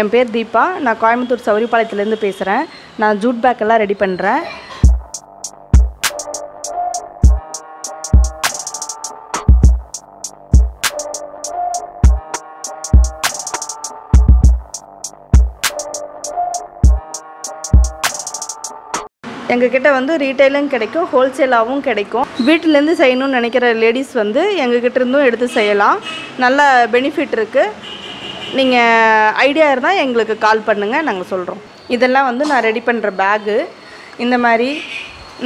என் பேர் தீபா. நான் கோயம்புத்தூர் சௌரிபாளையத்துலேருந்து பேசுகிறேன் நான் ஜூட் பேக் எல்லாம் ரெடி பண்ணுறேன் எங்ககிட்ட வந்து ரீட்டைலும் கிடைக்கும் ஹோல்சேலாகவும் கிடைக்கும். வீட்டிலேருந்து செய்யணும்னு நினைக்கிற லேடிஸ் வந்து எங்ககிட்ட இருந்தும் எடுத்து செய்யலாம். நல்ல பெனிஃபிட் இருக்குது நீங்கள் ஐடியா இருந்தால் எங்களுக்கு கால் பண்ணுங்கள் நாங்கள் சொல்கிறோம் இதெல்லாம் வந்து நான் ரெடி பண்ணுற பேகு இந்த மாதிரி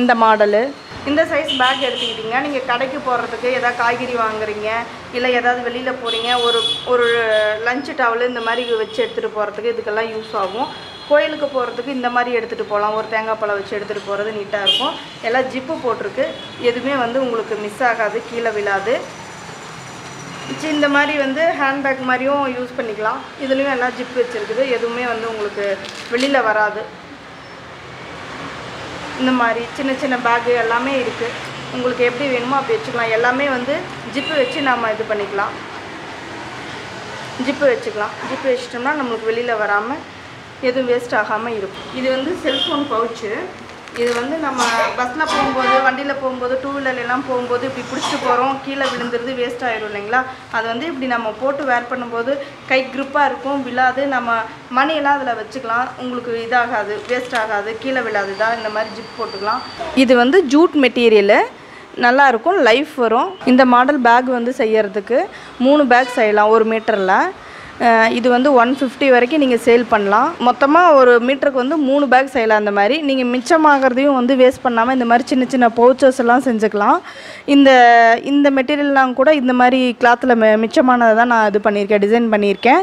இந்த மாடலு இந்த சைஸ் பேக் எடுத்துக்கிட்டிங்க நீங்கள் கடைக்கு போகிறதுக்கு எதாவது காய்கறி வாங்குறீங்க இல்லை ஏதாவது வெளியில் போகிறீங்க ஒரு ஒரு லஞ்சு டவல் இந்த மாதிரி வச்சு எடுத்துகிட்டு போகிறதுக்கு இதுக்கெல்லாம் யூஸ் ஆகும். கோயிலுக்கு போகிறதுக்கு இந்த மாதிரி எடுத்துகிட்டு போகலாம். ஒரு தேங்காய் பழம் வச்சு எடுத்துகிட்டு போகிறது நீட்டாக இருக்கும். எல்லாம் ஜிப்பு போட்டிருக்கு. எதுவுமே வந்து உங்களுக்கு மிஸ் ஆகாது கீழே விழாது. சி- இந்த மாதிரி வந்து ஹேண்ட்பேக் மாதிரியும் யூஸ் பண்ணிக்கலாம். இதுலேயும் எல்லாம் ஜிப் வச்சுருக்குது? எதுவுமே வந்து உங்களுக்கு வெளியில் வராது. இந்த மாதிரி சின்ன சின்ன பேகு எல்லாமே இருக்குது உங்களுக்கு எப்படி வேணுமோ அப்படி வச்சுக்கலாம். எல்லாமே வந்து ஜிப்பு வச்சு நாம் இது பண்ணிக்கலாம். ஜிப்பு வச்சுக்கலாம். ஜிப்பு வச்சிட்டோம்னா நம்மளுக்கு வெளியில் வராமல் எதுவும் வேஸ்ட் ஆகாமல் இருக்கும். இது வந்து செல்ஃபோன் பவுச்சு இது வந்து நம்ம பஸ்ஸில் போகும்போது வண்டியில் போகும்போது டூ வீலர்லாம் போகும்போது இப்படி பிடிச்சிட்டு போகிறோம் கீழே விழுந்துருது வேஸ்ட் ஆகிடும் இல்லைங்களா? அது வந்து இப்படி நம்ம போட்டு வேர் பண்ணும்போது கை க்ரிப்பாக இருக்கும் விழாது. நம்ம மணியெல்லாம் அதில் வச்சுக்கலாம். உங்களுக்கு இதாகாது வேஸ்ட் ஆகாது கீழே விழாது. தான் இந்த மாதிரி ஜிப் போட்டுக்கலாம். இது வந்து ஜூட் மெட்டீரியலு நல்லாயிருக்கும் லைஃப் வரும். இந்த மாடல் பேக் வந்து செய்யறதுக்கு மூணு பேக் செய்யலாம் ஒரு மீட்டரில் இது வந்து ஒன் ஃபிஃப்டி வரைக்கும் நீங்கள் சேல் பண்ணலாம். மொத்தமாக ஒரு மீட்டருக்கு வந்து மூணு பேக் செய்யலாம் அந்த மாதிரி. நீங்கள் மிச்சமாகறதையும் வந்து வேஸ்ட் பண்ணாமல் இந்த மாதிரி சின்ன சின்ன பவுச்சர்ஸ் எல்லாம் செஞ்சுக்கலாம். இந்த இந்த மெட்டீரியல்லாம் கூட இந்த மாதிரி கிளாத்தில் மிச்சமானதை தான் நான் இது பண்ணியிருக்கேன் டிசைன் பண்ணியிருக்கேன்.